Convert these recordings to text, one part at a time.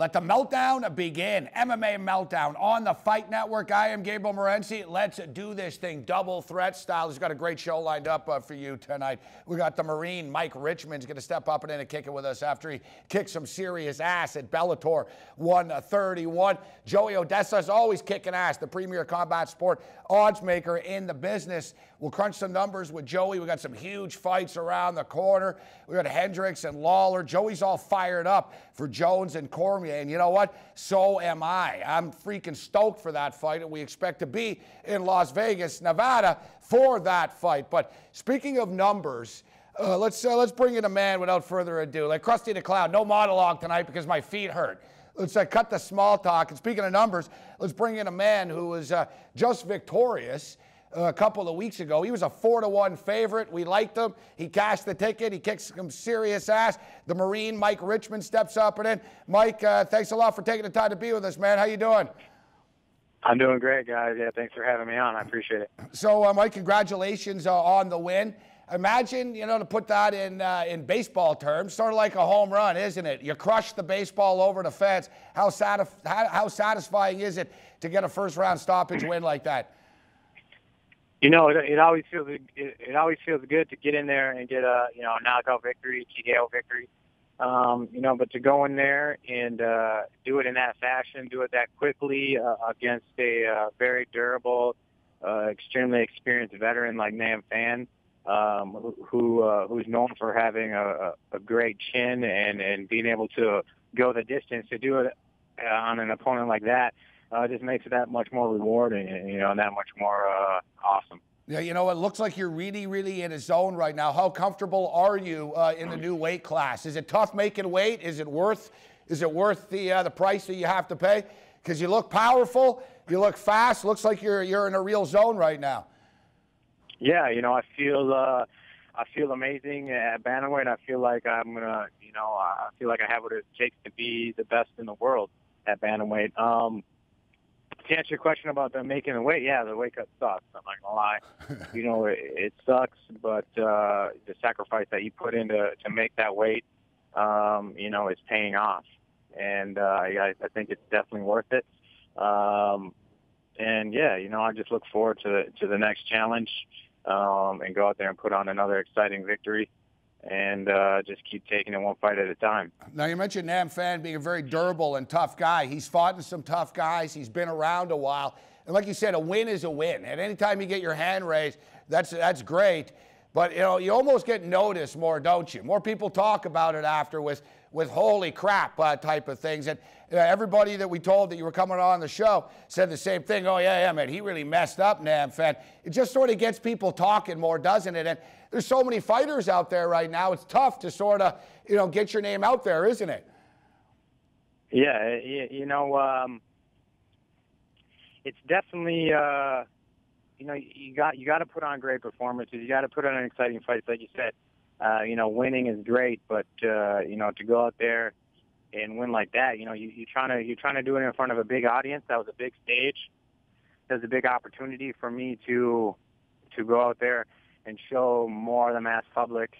Let the meltdown begin. MMA Meltdown on the Fight Network. I am Gabriel Morency. Let's do this thing double threat style. He's got a great show lined up uh, for you tonight. We got the Marine, Mike Richman's going to step up and in and kick it with us after he kicks some serious ass at Bellator 131. Joey Oddessa is always kicking ass, the premier combat sport odds maker in the business. We'll crunch some numbers with Joey. We got some huge fights around the corner. We got Hendricks and Lawler. Joey's all fired up for Jones and Cormier. And you know what? So am I. I'm freaking stoked for that fight, and we expect to be in Las Vegas, Nevada for that fight. But speaking of numbers, uh, let's uh, let's bring in a man without further ado. Like Krusty the Clown, no monologue tonight because my feet hurt. Let's uh, cut the small talk. And speaking of numbers, let's bring in a man who was uh, just victorious a couple of weeks ago. He was a four to one favorite. We liked him. He cashed the ticket. He kicks some serious ass. The Marine Mike Richman steps up and in. Mike, uh, thanks a lot for taking the time to be with us, man. How you doing? I'm doing great, guys. Yeah, thanks for having me on. I appreciate it. So, uh, Mike, congratulations uh, on the win. Imagine, you know, to put that in uh, in baseball terms, sort of like a home run, isn't it? You crush the baseball over the fence. How, satisf- how, how satisfying is it to get a first round stoppage win like that? You know, it, it always feels it, it always feels good to get in there and get a you know a knockout victory, TKO victory. Um, you know, but to go in there and uh, do it in that fashion, do it that quickly uh, against a uh, very durable, uh, extremely experienced veteran like Nam Phan, um, who uh, who's known for having a, a great chin and and being able to go the distance to do it uh, on an opponent like that uh, just makes it that much more rewarding, you know, and that much more uh, awesome. Yeah, you know, it looks like you're really, really in a zone right now. How comfortable are you uh, in the new weight class? Is it tough making weight? Is it worth? Is it worth the uh, the price that you have to pay? Because you look powerful, you look fast. Looks like you're you're in a real zone right now. Yeah, you know, I feel uh, I feel amazing at bantamweight. I feel like I'm gonna, you know, I feel like I have what it takes to be the best in the world at bantamweight. Um, to answer your question about the making the weight, yeah, the weight cut sucks. I'm not gonna lie. you know, it, it sucks, but uh, the sacrifice that you put into to make that weight, um, you know, is paying off, and uh, I, I think it's definitely worth it. Um, and yeah, you know, I just look forward to the, to the next challenge um, and go out there and put on another exciting victory and uh, just keep taking it one fight at a time. Now, you mentioned Nam Phan being a very durable and tough guy. He's fought in some tough guys, he's been around a while. And like you said, a win is a win. And anytime you get your hand raised, that's, that's great. But you know, you almost get noticed more, don't you? More people talk about it after with, with holy crap uh, type of things. And everybody that we told that you were coming on the show said the same thing. Oh yeah, yeah, man, he really messed up, Nam Phan. It just sort of gets people talking more, doesn't it? And there's so many fighters out there right now. It's tough to sort of, you know, get your name out there, isn't it? Yeah, you know, um, it's definitely. Uh you know, you got you got to put on great performances. You got to put on an exciting fight, like you said. Uh, you know, winning is great, but uh, you know, to go out there and win like that, you know, you, you're trying to you're trying to do it in front of a big audience. That was a big stage. That was a big opportunity for me to to go out there and show more of the mass public,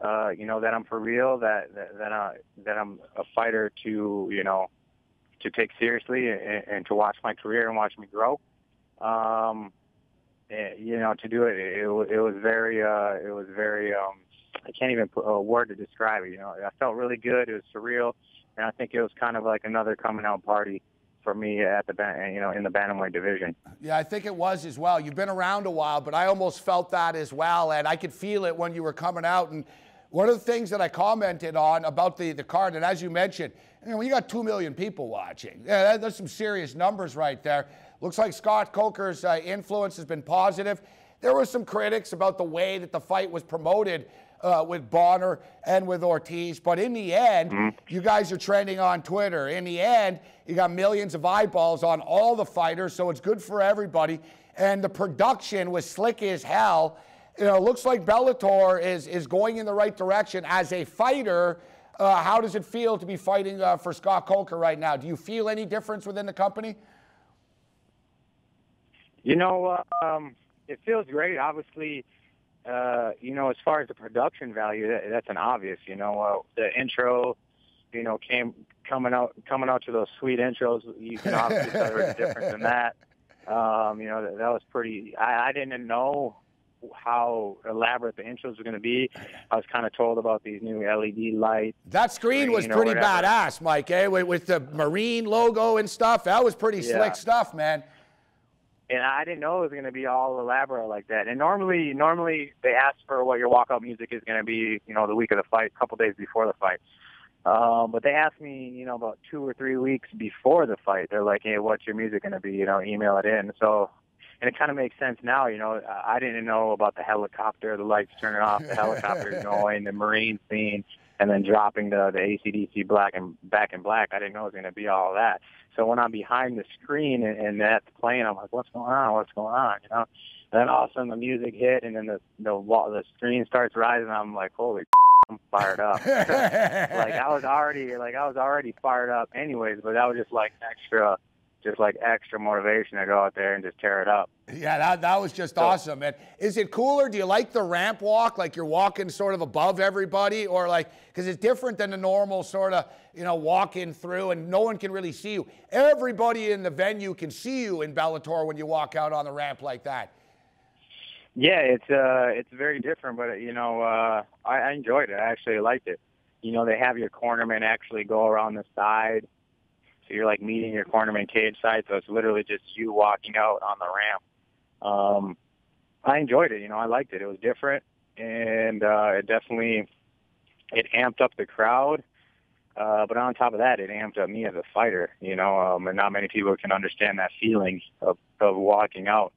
uh, you know, that I'm for real, that that that, I, that I'm a fighter to you know to take seriously and, and to watch my career and watch me grow. Um, Eh, you know, to do it, it, it was very, uh, it was very, um, I can't even put a word to describe it. You know, I felt really good. It was surreal, and I think it was kind of like another coming out party for me at the you know in the bantamweight division. Yeah, I think it was as well. You've been around a while, but I almost felt that as well, and I could feel it when you were coming out. And one of the things that I commented on about the the card, and as you mentioned, you know, you got two million people watching, yeah, that, there's some serious numbers right there. Looks like Scott Coker's uh, influence has been positive. There were some critics about the way that the fight was promoted uh, with Bonner and with Ortiz. But in the end, mm-hmm. you guys are trending on Twitter. In the end, you got millions of eyeballs on all the fighters, so it's good for everybody. And the production was slick as hell. You know, looks like Bellator is is going in the right direction as a fighter. Uh, how does it feel to be fighting uh, for Scott Coker right now? Do you feel any difference within the company? You know, um, it feels great. Obviously, uh, you know, as far as the production value, that, that's an obvious. You know, uh, the intro you know, came coming out coming out to those sweet intros. You can obviously tell there was difference in that. Um, you know, that, that was pretty. I, I didn't know how elaborate the intros were going to be. I was kind of told about these new LED lights. That screen was pretty badass, Mike. Eh, with, with, the Marine logo and stuff. That was pretty yeah. slick stuff, man. And I didn't know it was going to be all elaborate like that. And normally, normally they ask for what your walkout music is going to be. You know, the week of the fight, a couple days before the fight. Um, but they asked me, you know, about two or three weeks before the fight. They're like, "Hey, what's your music going to be?" You know, email it in. So and it kind of makes sense now. You know, I didn't know about the helicopter, the lights turning off, the helicopter going, the marine scene, and then dropping the the AC/DC black and back in black. I didn't know it was going to be all that. So when I'm behind the screen and, and that's playing, I'm like, what's going on? What's going on? You know. And then all of a sudden the music hit, and then the the wall, the screen starts rising. I'm like, holy. I'm fired up. like I was already like I was already fired up anyways, but that was just like extra just like extra motivation to go out there and just tear it up. Yeah, that, that was just so, awesome. And is it cooler? Do you like the ramp walk, like you're walking sort of above everybody, or like because it's different than the normal sort of you know walking through and no one can really see you. Everybody in the venue can see you in Bellator when you walk out on the ramp like that. Yeah, it's uh, it's very different, but you know, uh, I, I enjoyed it. I actually liked it. You know, they have your cornerman actually go around the side so you're like meeting your cornerman cage side. So it's literally just you walking out on the ramp. Um, I enjoyed it. You know, I liked it. It was different, and uh, it definitely it amped up the crowd. Uh, but on top of that, it amped up me as a fighter. You know, um, and not many people can understand that feeling of of walking out.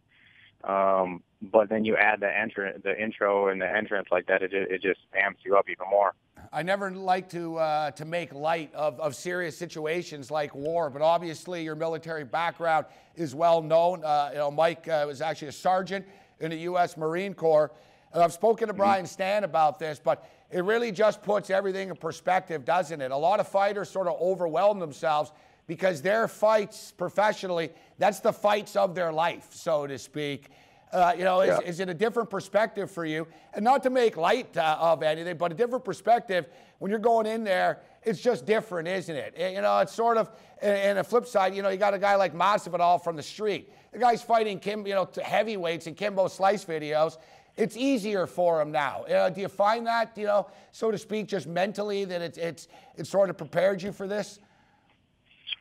Um, but then you add the entrance, the intro, and the entrance like that. It it just amps you up even more. I never like to uh, to make light of, of serious situations like war, but obviously your military background is well known. Uh, you know, Mike uh, was actually a sergeant in the U.S. Marine Corps. And I've spoken to mm-hmm. Brian Stann about this, but it really just puts everything in perspective, doesn't it? A lot of fighters sort of overwhelm themselves because their fights professionally, that's the fights of their life, so to speak. Uh, you know, is, yeah. is, it a different perspective for you? And not to make light uh, of anything, but a different perspective when you're going in there. It's just different, isn't it? You know, it's sort of. And a flip side, you know, you got a guy like Masvidal from the street. The guy's fighting Kim, you know, heavyweights in Kimbo Slice videos. It's easier for him now. Uh, do you find that, you know, so to speak, just mentally that it's it's it's sort of prepared you for this?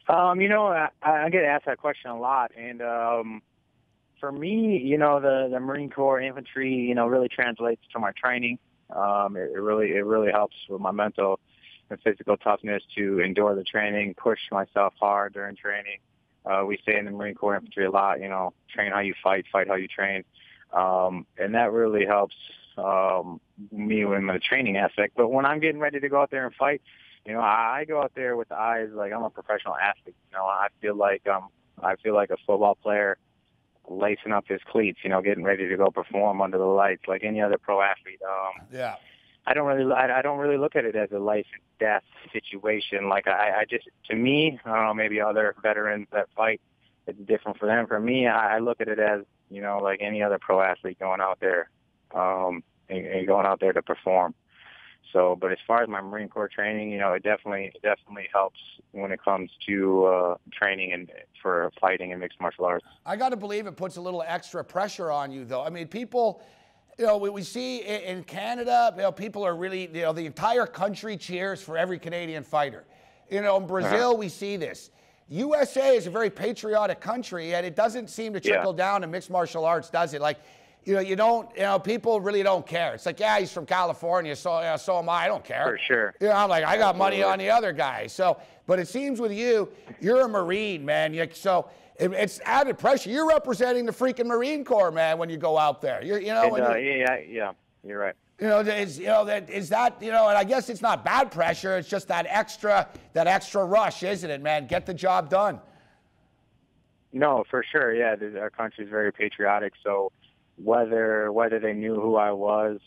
Um, you know, I, I get asked that question a lot, and um, for me, you know, the the Marine Corps infantry, you know, really translates to my training. Um, it, it really it really helps with my mental and physical toughness to endure the training, push myself hard during training. Uh, we say in the Marine Corps infantry a lot, you know, train how you fight, fight how you train, um, and that really helps um, me in the training aspect. But when I'm getting ready to go out there and fight, you know, I, I go out there with the eyes like I'm a professional athlete. You know, I feel like um, I feel like a football player lacing up his cleats, you know, getting ready to go perform under the lights like any other pro athlete. Um, yeah. I don't really, I, I don't really look at it as a life and death situation. Like I, I just, to me, I don't know, maybe other veterans that fight, it's different for them. For me, I, I look at it as, you know, like any other pro athlete going out there, um, and, and going out there to perform. So, but as far as my Marine Corps training, you know, it definitely it definitely helps when it comes to uh, training and for fighting and mixed martial arts. I got to believe it puts a little extra pressure on you, though. I mean, people. You know, we, we see in Canada, you know, people are really, you know, the entire country cheers for every Canadian fighter. You know, in Brazil, uh-huh. we see this. USA is a very patriotic country, and it doesn't seem to trickle yeah. down to mixed martial arts, does it? Like, you know, you don't, you know, people really don't care. It's like, yeah, he's from California, so you know, so am I. I don't care. For sure. You know, I'm like, I got Absolutely. money on the other guy. So, but it seems with you, you're a Marine, man. You, so it, it's added pressure. You're representing the freaking Marine Corps, man, when you go out there. You're, you know, and, uh, yeah, yeah, you're right. You know, is you know that is that you know, and I guess it's not bad pressure. It's just that extra that extra rush, isn't it, man? Get the job done. No, for sure. Yeah, our country's very patriotic, so whether whether they knew who I was,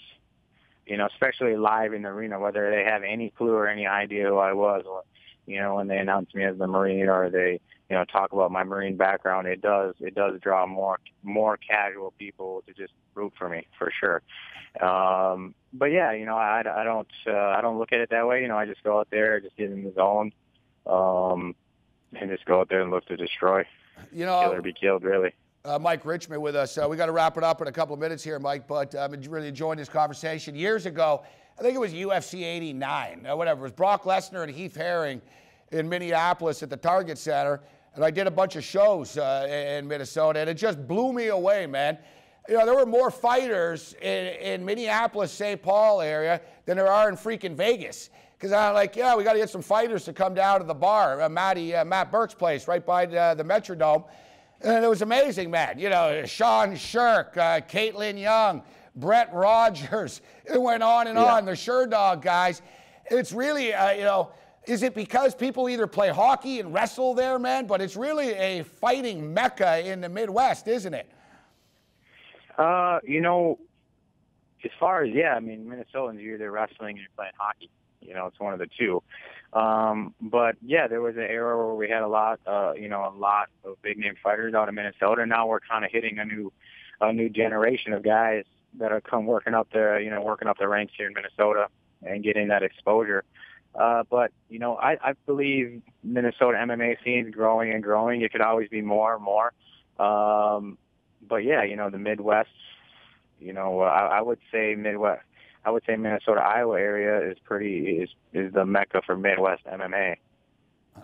you know, especially live in the arena, whether they have any clue or any idea who I was. or, you know, when they announce me as the Marine or they, you know, talk about my Marine background, it does it does draw more more casual people to just root for me for sure. Um, but yeah, you know, I, I don't uh, I don't look at it that way. You know, I just go out there, just get in the zone, um, and just go out there and look to destroy. You know, kill or be killed, really. Uh, Mike Richman with us. Uh, we got to wrap it up in a couple of minutes here, Mike, but I'm um, really enjoying this conversation. Years ago, I think it was UFC 89, uh, whatever. It was Brock Lesnar and Heath Herring in Minneapolis at the Target Center, and I did a bunch of shows uh, in Minnesota, and it just blew me away, man. You know, there were more fighters in, in Minneapolis, St. Paul area than there are in freaking Vegas. Because I'm like, yeah, we got to get some fighters to come down to the bar, uh, Matty, uh, Matt Burke's place, right by the, the Metrodome. And it was amazing, man. You know, Sean Sherk, uh, Kaitlin Young, Brett Rogers. It went on and yeah. on. The Sherdog guys. It's really, uh, you know, is it because people either play hockey and wrestle there, man? But it's really a fighting mecca in the Midwest, isn't it? Uh, you know, as far as yeah, I mean, Minnesotans you're either wrestling or you're playing hockey. You know, it's one of the two. Um, but yeah, there was an era where we had a lot, uh, you know, a lot of big name fighters out of Minnesota. Now we're kind of hitting a new, a new generation of guys that are come working up there, you know, working up the ranks here in Minnesota and getting that exposure. Uh, but you know, I, I believe Minnesota MMA scene is growing and growing. It could always be more and more. Um, but yeah, you know, the Midwest, you know, I, I would say Midwest. I would say Minnesota, Iowa area is pretty is is the mecca for Midwest MMA.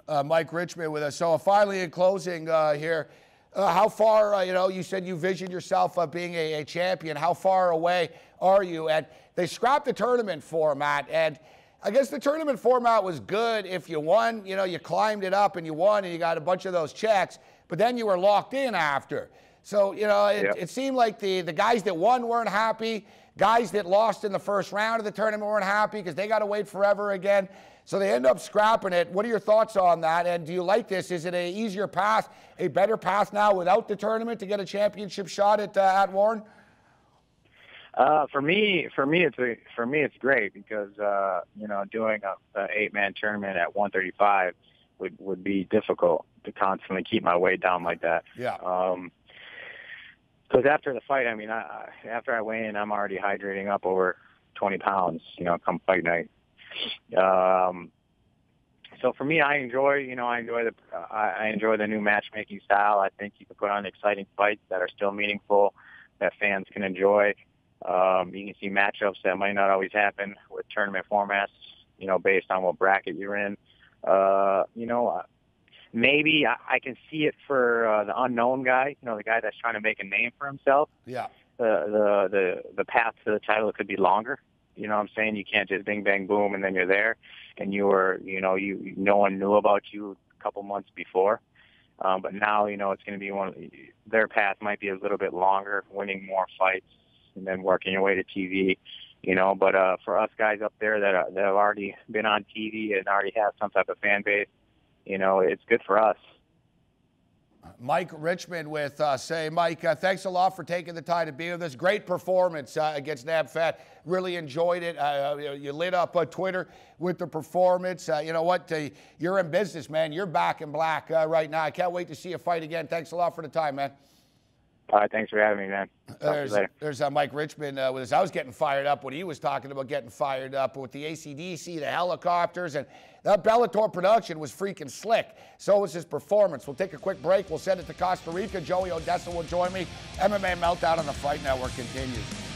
Uh, Mike Richman with us. So finally, in closing uh, here, uh, how far, uh, you know, you said you visioned yourself of being a, a, champion. How far away are you? And they scrapped the tournament format. And I guess the tournament format was good if you won. You know, you climbed it up and you won and you got a bunch of those checks. But then you were locked in after. So, you know, it, yep. it seemed like the, the guys that won weren't happy. Guys that lost in the first round of the tournament weren't happy because they got to wait forever again. So they end up scrapping it. What are your thoughts on that? And do you like this? Is it a easier path, a better path now without the tournament to get a championship shot at uh, at Warren? Uh, for me, for me, it's a, for me, it's great because uh, you know doing a, a eight man tournament at 135 would would be difficult to constantly keep my weight down like that. Yeah. Um, because after the fight, I mean, I, after I weigh in, I'm already hydrating up over 20 pounds. You know, come fight night. Um, so for me, I enjoy, you know, I enjoy the, uh, I enjoy the new matchmaking style. I think you can put on exciting fights that are still meaningful, that fans can enjoy. Um, you can see matchups that might not always happen with tournament formats, you know, based on what bracket you're in. Uh, you know, maybe I, I can see it for uh, the unknown guy, you know, the guy that's trying to make a name for himself. Yeah. The the the the path to the title could be longer. You know what I'm saying? You can't just bing bang boom and then you're there, and you were you know you no one knew about you a couple months before. Um, but now you know it's going to be one. Of, their path might be a little bit longer, winning more fights and then working your way to TV. You know, but uh, for us guys up there that are, that have already been on TV and already have some type of fan base, you know, it's good for us. Mike Richman with us. say, Mike, uh, thanks a lot for taking the time to be with us. Great performance uh, against Nam Phan. Really enjoyed it. Uh, you lit up uh, Twitter with the performance. Uh, you know what? you're in business, man. You're back in black right now. I can't wait to see you fight again. Thanks a lot for the time, man. All right, thanks for having me, man. there's there's uh, Mike Richman uh, with us. I was getting fired up when he was talking about getting fired up with the AC/DC, the helicopters, and that Bellator production was freaking slick. So was his performance. We'll take a quick break. We'll send it to Costa Rica. Joey Oddessa will join me. MMA Meltdown on the Fight Network continues.